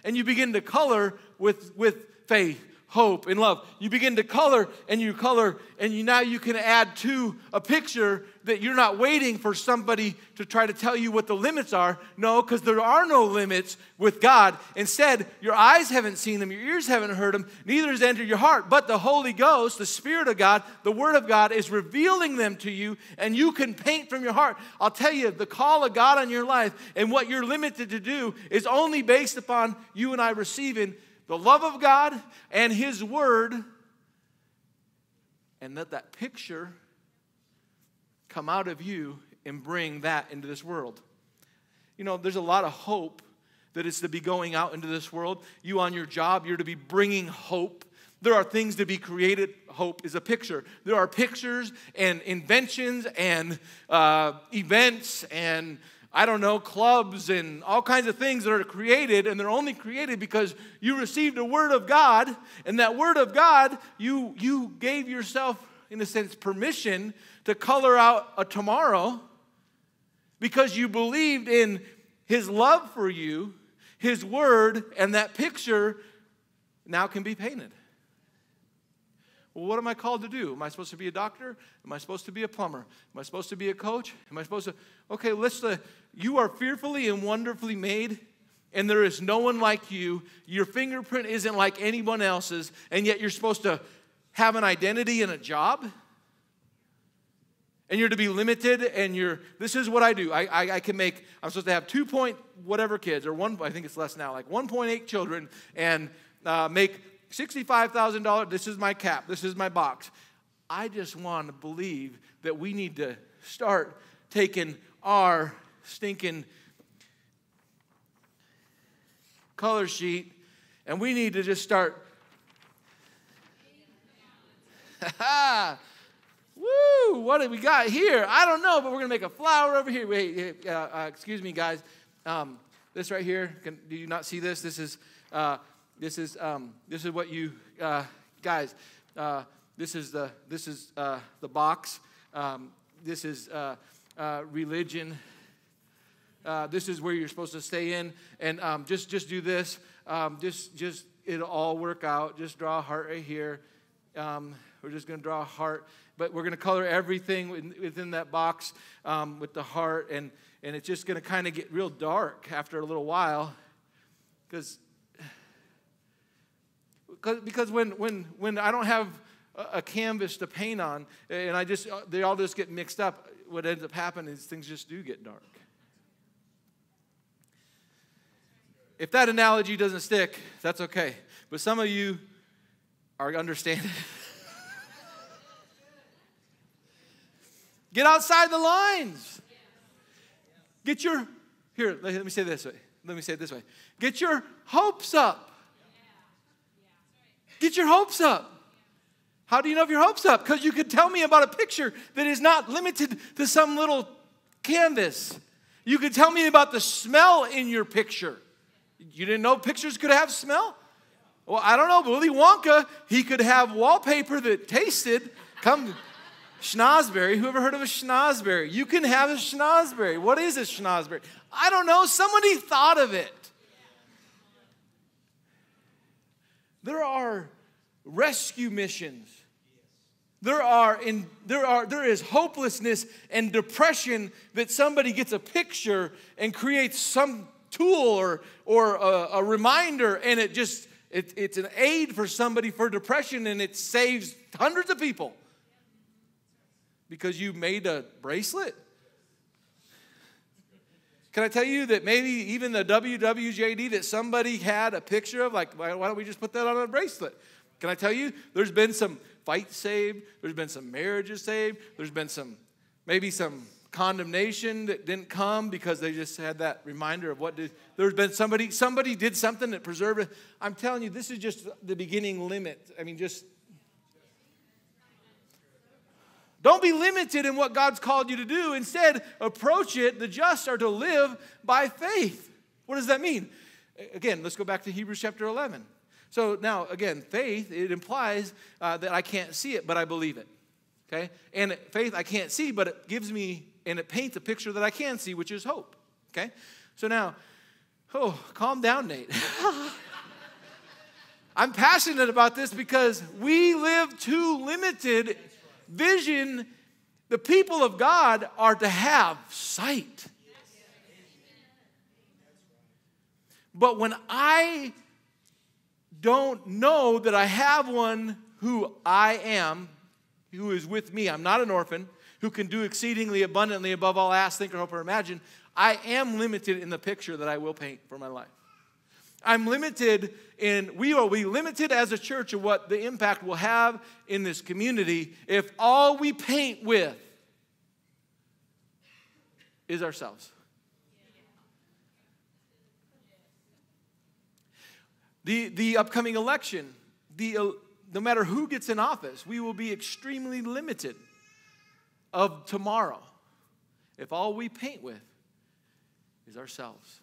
And you begin to color with, with faith hope, and love. You begin to color and you color, and you now you can add to a picture that you're not waiting for somebody to try to tell you what the limits are. No, because there are no limits with God. Instead, your eyes haven't seen them, your ears haven't heard them, neither has entered your heart. But the Holy Ghost, the Spirit of God, the Word of God is revealing them to you, and you can paint from your heart. I'll tell you, the call of God on your life and what you're limited to do is only based upon you and I receiving the love of God and His Word, and let that picture come out of you and bring that into this world. You know, there's a lot of hope that is to be going out into this world. You on your job, you're to be bringing hope. There are things to be created. Hope is a picture. There are pictures and inventions and uh, events and I don't know, clubs and all kinds of things that are created, and they're only created because you received a word of God, and that word of God, you, you gave yourself, in a sense, permission to color out a tomorrow because you believed in His love for you, His word, and that picture now can be painted. Well, what am I called to do? Am I supposed to be a doctor? Am I supposed to be a plumber? Am I supposed to be a coach? Am I supposed to? Okay. Uh, you are fearfully and wonderfully made, and there is no one like you. Your fingerprint isn't like anyone else's, and yet you're supposed to have an identity and a job. And you're to be limited, and you're. This is what I do. I, I, I can make. I'm supposed to have two point whatever kids, or one. I think it's less now, like 1.8 children, and uh, make $65,000, this is my cap, this is my box. I just want to believe that we need to start taking our stinking color sheet and we need to just start. Woo! What have we got here? I don't know, but we're gonna make a flower over here. Wait, uh, uh, excuse me, guys. Um, this right here. Can, do you not see this? This is uh, this is, um, this is what you, uh, guys, uh, this is the, this is, uh, the box. Um, this is uh, uh, religion. Uh, this is where you're supposed to stay in. And um, just, just do this. Um, just, just, it'll all work out. Just draw a heart right here. Um, we're just going to draw a heart. But we're going to color everything within that box um, with the heart. And, and it's just going to kind of get real dark after a little while because because when, when, when I don't have a canvas to paint on and I just, uh, they all just get mixed up, what ends up happening is things just do get dark. If that analogy doesn't stick, that's okay. But some of you are understanding. Get outside the lines. Get your, here, let me say this way. Let me say it this way. Get your hopes up. Get your hopes up. How do you know if your hopes up? Because you could tell me about a picture that is not limited to some little canvas. You could tell me about the smell in your picture. You didn't know pictures could have smell? Well, I don't know. Willy Wonka, he could have wallpaper that tasted. Come, schnozberry. Who ever heard of a schnozberry? You can have a schnozberry. What is a schnozberry? I don't know. Somebody thought of it. There are rescue missions. There are in there are there is hopelessness and depression that somebody gets a picture and creates some tool or or a, a reminder and it just it, it's an aid for somebody for depression and it saves hundreds of people because you made a bracelet can I tell you that maybe even the WWJD that somebody had a picture of, like, why don't we just put that on a bracelet? Can I tell you, there's been some fights saved, there's been some marriages saved, there's been some, maybe some condemnation that didn't come because they just had that reminder of what did, there's been somebody, somebody did something that preserved it. I'm telling you, this is just the beginning limit. I mean, just Don't be limited in what God's called you to do. Instead, approach it. The just are to live by faith. What does that mean? Again, let's go back to Hebrews chapter 11. So now, again, faith, it implies uh, that I can't see it, but I believe it. Okay? And faith, I can't see, but it gives me, and it paints a picture that I can see, which is hope. Okay? So now, oh, calm down, Nate. I'm passionate about this because we live too limited Vision, the people of God are to have sight. But when I don't know that I have one who I am, who is with me, I'm not an orphan, who can do exceedingly abundantly above all ask, think, or hope, or imagine, I am limited in the picture that I will paint for my life. I'm limited in, we are we limited as a church of what the impact will have in this community if all we paint with is ourselves. The, the upcoming election, the, uh, no matter who gets in office, we will be extremely limited of tomorrow if all we paint with is ourselves.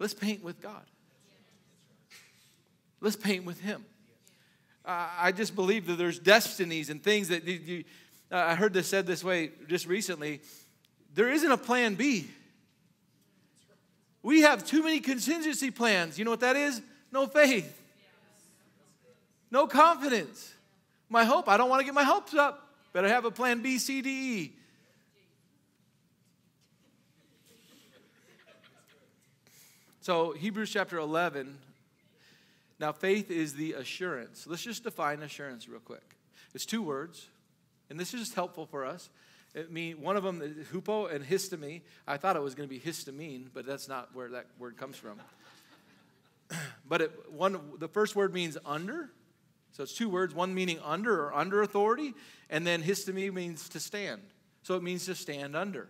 Let's paint with God. Let's paint with Him. Uh, I just believe that there's destinies and things that you, uh, I heard this said this way just recently. There isn't a plan B. We have too many contingency plans. You know what that is? No faith, no confidence. My hope, I don't want to get my hopes up. Better have a plan B, C, D, E. So, Hebrews chapter 11. Now, faith is the assurance. Let's just define assurance real quick. It's two words, and this is just helpful for us. It mean one of them is hupo and histemi. I thought it was going to be histamine, but that's not where that word comes from. but it, one, the first word means under. So it's two words, one meaning under or under authority, and then histemi means to stand. So it means to stand under.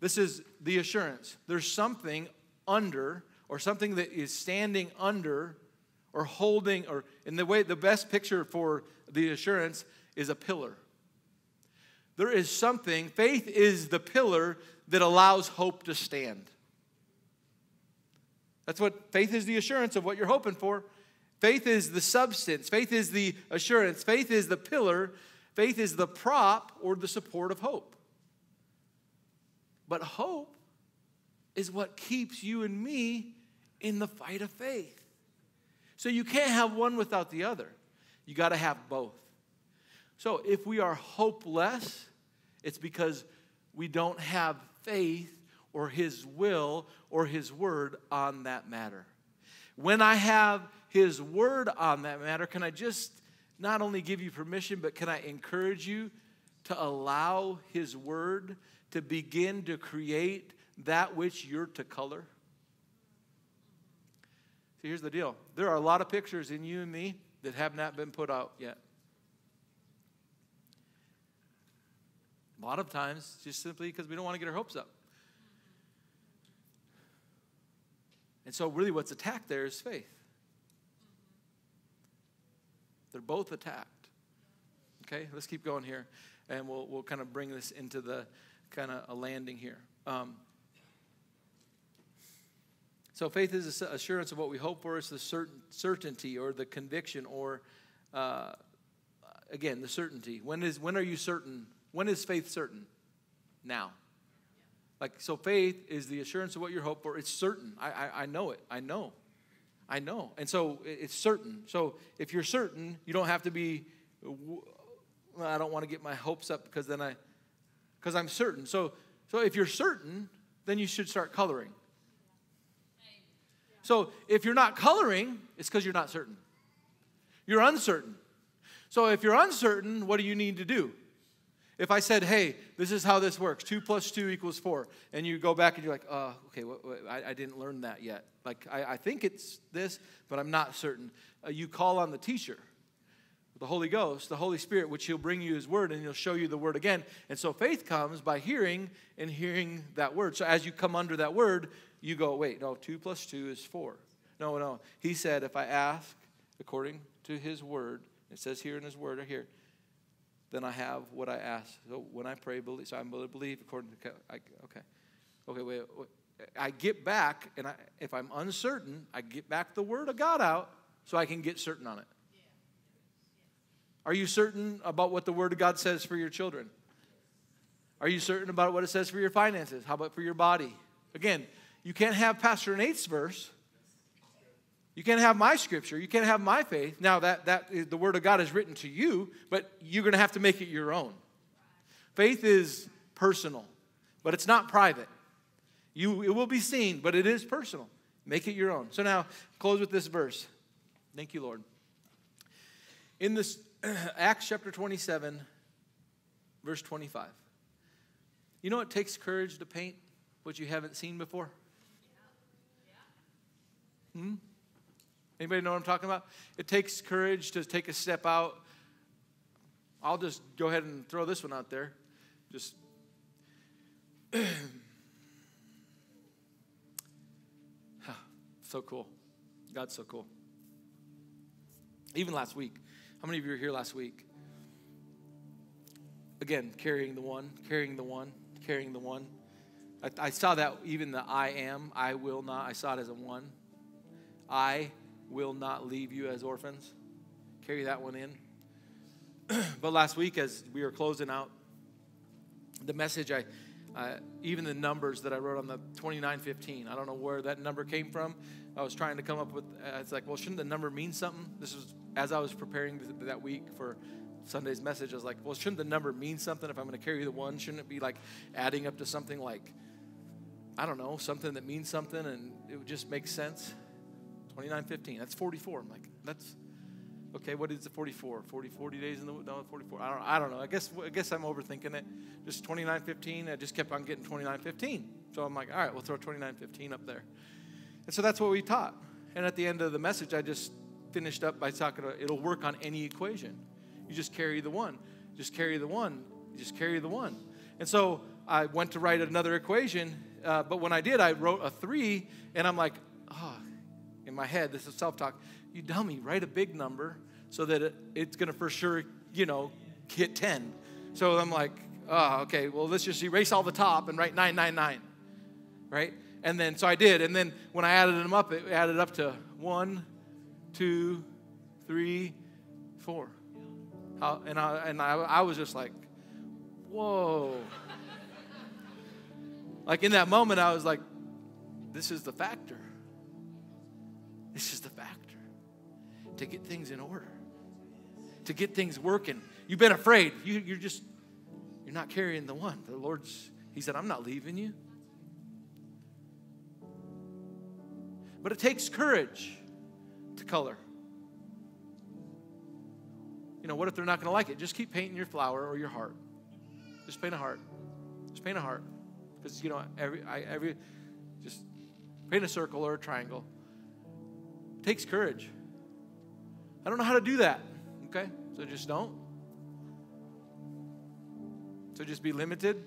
This is the assurance. There's something under or something that is standing under or holding or in the way the best picture for the assurance is a pillar. There is something faith is the pillar that allows hope to stand. That's what faith is the assurance of what you're hoping for. Faith is the substance. Faith is the assurance. Faith is the pillar. Faith is the prop or the support of hope. But hope is what keeps you and me in the fight of faith. So you can't have one without the other. You got to have both. So if we are hopeless, it's because we don't have faith or His will or His word on that matter. when I have His word on that matter, can I just not only give you permission, but can I encourage you to allow His word to begin to create that which you're to color? See, here's the deal there are a lot of pictures in you and me that have not been put out yet. A lot of times, just simply because we don't want to get our hopes up. And so, really, what's attacked there is faith. They're both attacked. Okay, let's keep going here, and we'll, we'll kind of bring this into the kind of a landing here. Um, so, faith is assurance of what we hope for. It's the certain, certainty or the conviction, or uh, again, the certainty. When, is, when are you certain when is faith certain? Now. Like, so faith is the assurance of what you hope for. It's certain. I, I, I know it. I know. I know. And so it's certain. So if you're certain, you don't have to be, I don't want to get my hopes up because then I, because I'm certain. So, so if you're certain, then you should start coloring. So if you're not coloring, it's because you're not certain. You're uncertain. So if you're uncertain, what do you need to do? If I said, hey, this is how this works, two plus two equals four, and you go back and you're like, oh, okay, I, I, didn't learn that yet. Like, I, I think it's this, but I'm not certain. Uh, you call on the teacher, the Holy Ghost, the Holy Spirit, which he'll bring you his word and he'll show you the word again. And so faith comes by hearing and hearing that word. So as you come under that word, you go, wait, no, two plus two is four. No, no. He said, if I ask according to his word, it says here in his word, or here, then I have what I ask. So when I pray, believe, so to believe according to, I, okay. Okay, wait, wait. I get back, and I, if I'm uncertain, I get back the word of God out so I can get certain on it. Are you certain about what the word of God says for your children? Are you certain about what it says for your finances? How about for your body? Again, you can't have Pastor Nate's verse you can't have my scripture. You can't have my faith. Now, that, that is, the word of God is written to you, but you're going to have to make it your own. Faith is personal, but it's not private. You, it will be seen, but it is personal. Make it your own. So now, close with this verse. Thank you, Lord. In this Acts chapter 27, verse 25. You know it takes courage to paint what you haven't seen before? Hmm? Anybody know what I'm talking about? It takes courage to take a step out. I'll just go ahead and throw this one out there. Just so cool. God's so cool. Even last week. How many of you were here last week? Again, carrying the one, carrying the one, carrying the one. I, I saw that even the I am, I will not, I saw it as a one. I will not leave you as orphans. Carry that one in. but last week, as we were closing out the message, I uh, even the numbers that I wrote on the 2915, I don't know where that number came from. I was trying to come up with, uh, it's like, well, shouldn't the number mean something? This was as I was preparing th- that week for Sunday's message. I was like, well, shouldn't the number mean something if I'm going to carry the one? Shouldn't it be like adding up to something like, I don't know, something that means something and it would just make sense? 2915. That's 44. I'm like, that's okay. What is it? 44? 40, 40 days in the no 44. I don't. I don't know. I guess I guess I'm overthinking it. Just 2915. I just kept on getting 2915. So I'm like, all right, we'll throw 2915 up there. And so that's what we taught. And at the end of the message, I just finished up by talking about it'll work on any equation. You just carry the one. Just carry the one. Just carry the one. And so I went to write another equation, uh, but when I did, I wrote a three, and I'm like, oh, my head, this is self talk. You dummy, write a big number so that it, it's going to for sure, you know, hit 10. So I'm like, oh, okay, well, let's just erase all the top and write 999, right? And then, so I did. And then when I added them up, it added up to one, two, three, four. How, and I, and I, I was just like, whoa. like in that moment, I was like, this is the factor. This is the factor to get things in order, to get things working. You've been afraid. You, you're just, you're not carrying the one. The Lord's, He said, I'm not leaving you. But it takes courage. to color. You know, what if they're not going to like it? Just keep painting your flower or your heart. Just paint a heart. Just paint a heart. Because, you know, every, I, every, just paint a circle or a triangle. Takes courage. I don't know how to do that. Okay? So just don't. So just be limited.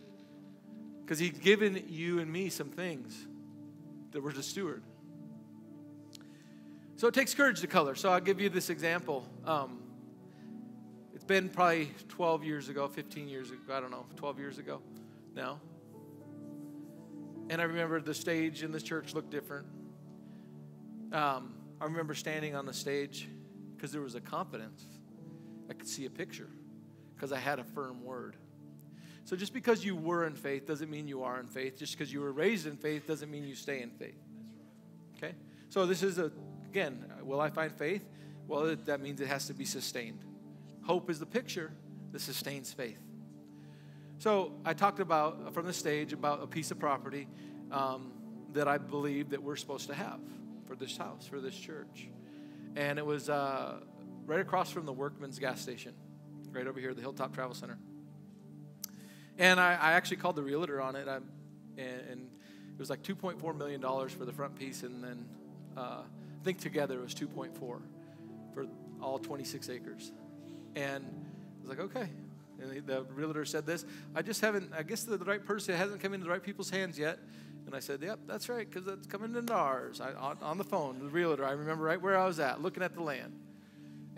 Because he's given you and me some things that we're to steward. So it takes courage to color. So I'll give you this example. Um, it's been probably 12 years ago, 15 years ago, I don't know, 12 years ago now. And I remember the stage in the church looked different. Um, I remember standing on the stage because there was a confidence. I could see a picture because I had a firm word. So just because you were in faith doesn't mean you are in faith. Just because you were raised in faith doesn't mean you stay in faith. Okay? So this is a again, will I find faith? Well, that means it has to be sustained. Hope is the picture that sustains faith. So I talked about from the stage about a piece of property um, that I believe that we're supposed to have for this house, for this church, and it was uh, right across from the Workman's gas station, right over here, the Hilltop Travel Center. And I, I actually called the realtor on it, I, and, and, it was like 2.4 million dollars for the front piece, and then uh, I think together it was 2.4 for all 26 acres. And I was like, okay. And the realtor said this. I just haven't, I guess the, the right person hasn't come into the right people's hands yet. And I said, yep, that's right, because that's coming into ours. I, on, on, the phone, the realtor, I remember right where I was at, looking at the land.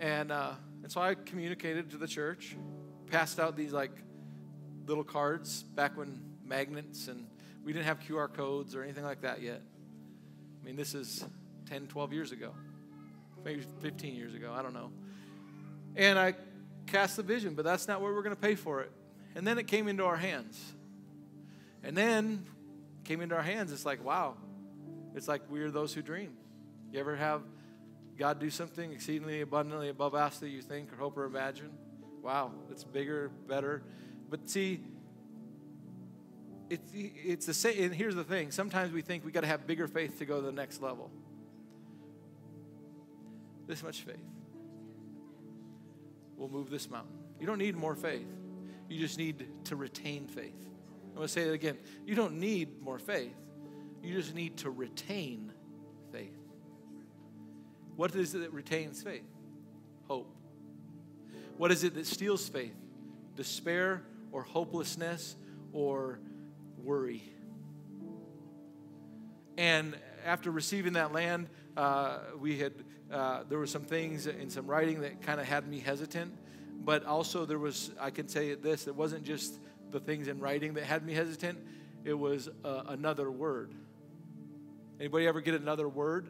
And, uh, and so I communicated to the church, passed out these like little cards back when magnets and we didn't have QR codes or anything like that yet. I mean, this is 10, 12 years ago, maybe 15 years ago, I don't know. And I cast the vision, but that's not where we're going to pay for it. And then it came into our hands. And then came into our hands, it's like, wow, it's like we are those who dream. You ever have God do something exceedingly abundantly above ask that you think or hope or imagine? Wow, it's bigger, better. But see, it's, it's the same. And here's the thing sometimes we think we got to have bigger faith to go to the next level this much faith will move this mountain. You don't need more faith. You just need to retain faith. I'm going to say it again. You don't need more faith. You just need to retain faith. What is it that retains faith? Hope. What is it that steals faith? Despair or hopelessness or worry. And after receiving that land, uh, we had uh, there were some things in some writing that kind of had me hesitant, but also there was I can say this: it wasn't just the things in writing that had me hesitant; it was uh, another word. Anybody ever get another word?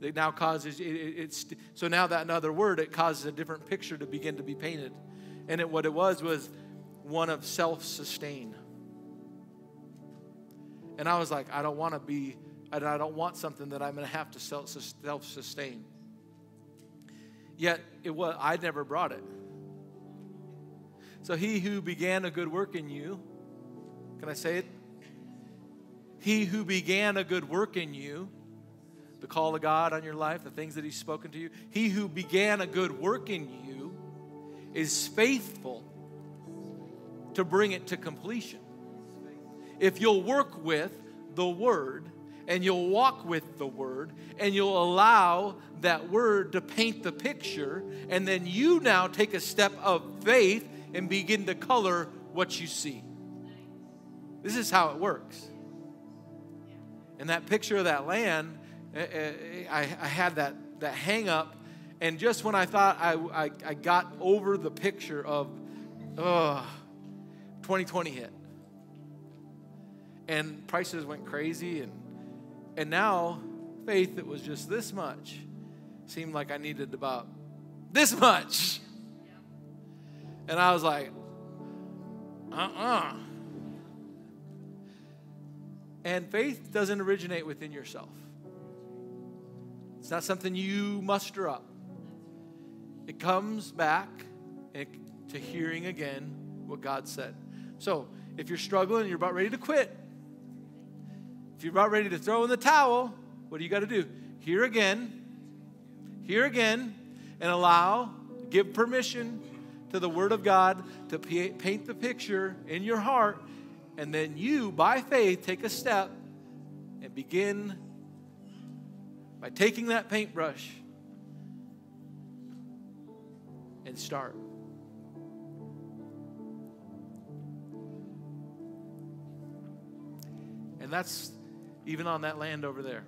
That now causes it, it, it's so now that another word it causes a different picture to begin to be painted, and it, what it was was one of self-sustain. And I was like, I don't want to be and I don't want something that I'm going to have to self sustain. Yet it was I never brought it. So he who began a good work in you, can I say it? He who began a good work in you, the call of God on your life, the things that He's spoken to you, he who began a good work in you is faithful to bring it to completion. If you'll work with the Word and you'll walk with the word and you'll allow that word to paint the picture and then you now take a step of faith and begin to color what you see. This is how it works. And that picture of that land eh, eh, i, had that, that hang up and just when i thought I, I, I got over the picture of oh 2020 hit. And prices went crazy and and now, faith that was just this much seemed like I needed about this much. And I was like, uh uh-uh. uh And faith doesn't originate within yourself, it's not something you muster up. It comes back to hearing again what God said. So, if you're struggling, you're about ready to quit, if you're about ready to throw in the towel, what do you got to do? Hear again, Hear again and allow, give permission to the Word of God to paint the picture in your heart. And then you, by faith, take a step and begin by taking that paintbrush and start. And that's even on that land over there.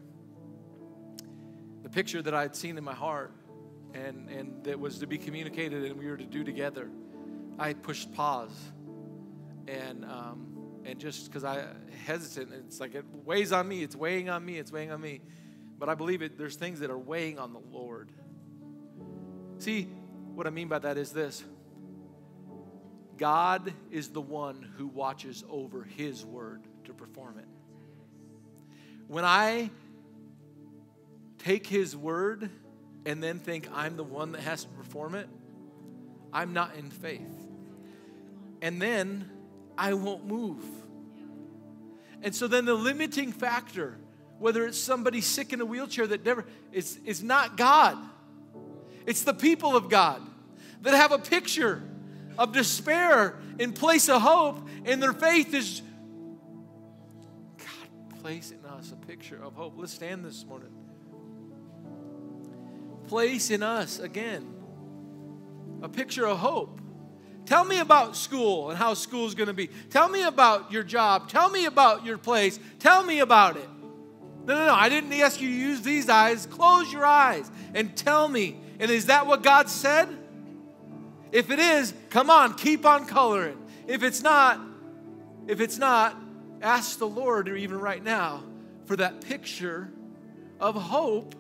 The picture that I had seen in my heart and, and that was to be communicated and we were to do together, I pushed pause. And, um, and just because I hesitant, it's like it weighs on me, it's weighing on me, it's weighing on me. But I believe it, there's things that are weighing on the Lord. See, what I mean by that is this God is the one who watches over His word to perform it. When I take His word and then think I'm the one that has to perform it, I'm not in faith. And then I won't move. And so then the limiting factor, whether it's somebody sick in a wheelchair that never, it's, it's not God. It's the people of God that have a picture of despair in place of hope, and their faith is God place in us a picture of hope. Let's stand this morning. Place in us again a picture of hope. Tell me about school and how school is going to be. Tell me about your job. Tell me about your place. Tell me about it. No, no, no. I didn't ask you to use these eyes. Close your eyes and tell me. And is that what God said? If it is, come on, keep on coloring. If it's not, if it's not, ask the Lord, or even right now, for that picture of hope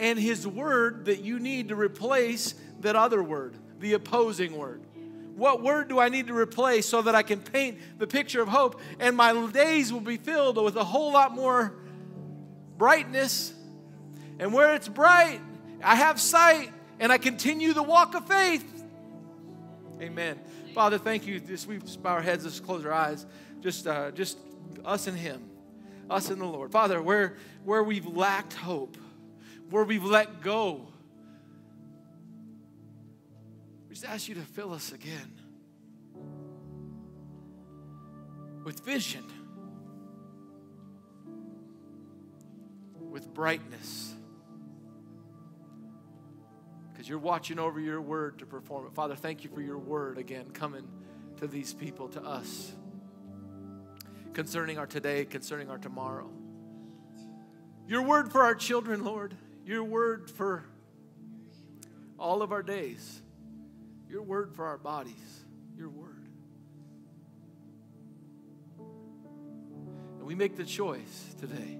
and His word that you need to replace that other word, the opposing word. What word do I need to replace so that I can paint the picture of hope and my days will be filled with a whole lot more brightness? And where it's bright, I have sight and I continue the walk of faith. Amen. Father, thank you. Just we bow our heads, let's close our eyes. Just, uh, just us and Him, us and the Lord. Father, where, where we've lacked hope, where we've let go we just ask you to fill us again with vision, with brightness. Because you're watching over your word to perform it. Father, thank you for your word again coming to these people, to us, concerning our today, concerning our tomorrow. Your word for our children, Lord. Your word for all of our days. Your word for our bodies. Your word. And we make the choice today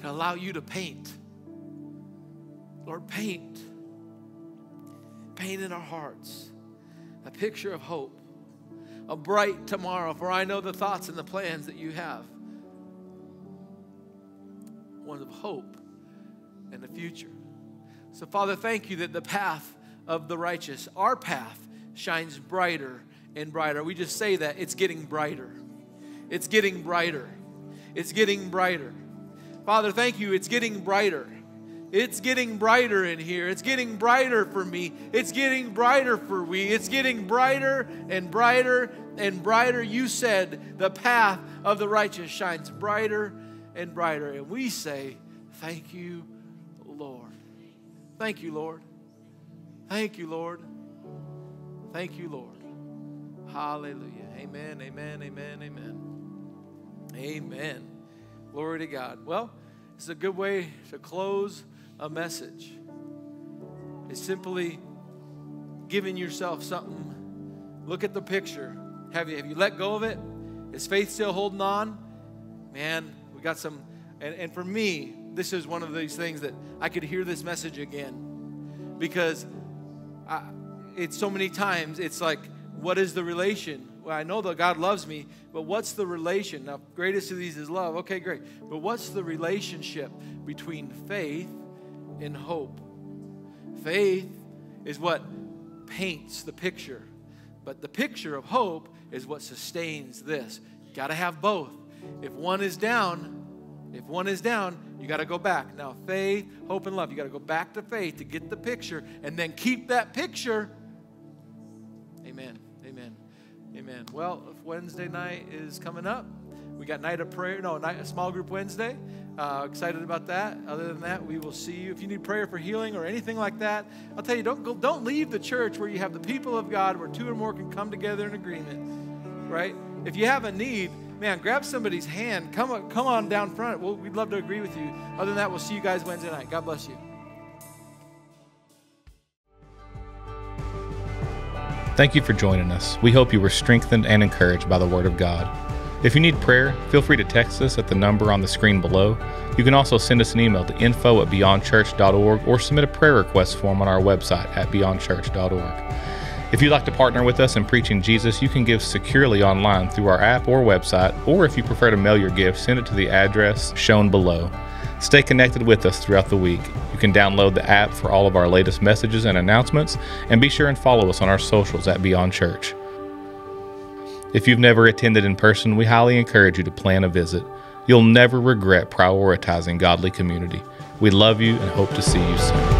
to allow you to paint. Lord, paint. Paint in our hearts a picture of hope, a bright tomorrow, for I know the thoughts and the plans that you have. One of hope and the future. So, Father, thank you that the path of the righteous. Our path shines brighter and brighter. We just say that it's getting brighter. It's getting brighter. It's getting brighter. Father, thank you. It's getting brighter. It's getting brighter in here. It's getting brighter for me. It's getting brighter for we. It's getting brighter and brighter and brighter. You said the path of the righteous shines brighter and brighter. And we say, Thank you. Thank you, Lord. Thank you, Lord. Thank you, Lord. Hallelujah. Amen, amen, amen, amen. Amen. Glory to God. Well, it's a good way to close a message. It's simply giving yourself something. Look at the picture. Have you, have you let go of it? Is faith still holding on? Man, we got some. And, and for me, this is one of these things that I could hear this message again because I, it's so many times it's like, what is the relation? Well, I know that God loves me, but what's the relation? Now, greatest of these is love. Okay, great. But what's the relationship between faith and hope? Faith is what paints the picture, but the picture of hope is what sustains this. Got to have both. If one is down, If one is down, you got to go back. Now, faith, hope, and love. You got to go back to faith to get the picture and then keep that picture. Amen. Amen. Amen. Well, Wednesday night is coming up. We got night of prayer, no, night, a small group Wednesday. Uh, excited about that. Other than that, we will see you. If you need prayer for healing or anything like that, I'll tell you, don't go, don't leave the church where you have the people of God, where two or more can come together in agreement. Right? If you have a need, man, grab somebody's hand. Come, come on down front. We'll, we'd love to agree with you. Other than that, we'll see you guys Wednesday night. God bless you. Thank you for joining us. We hope you were strengthened and encouraged by the Word of God. If you need prayer, feel free to text us at the number on the screen below. You can also send us an email to info at beyondchurch.org or submit a prayer request form on our website at beyondchurch.org. If you'd like to partner with us in preaching Jesus, you can give securely online through our app or website, or if you prefer to mail your gift, send it to the address shown below. Stay connected with us throughout the week. You can download the app for all of our latest messages and announcements, and be sure and follow us on our socials at Beyond Church. If you've never attended in person, we highly encourage you to plan a visit. You'll never regret prioritizing godly community. We love you and hope to see you soon.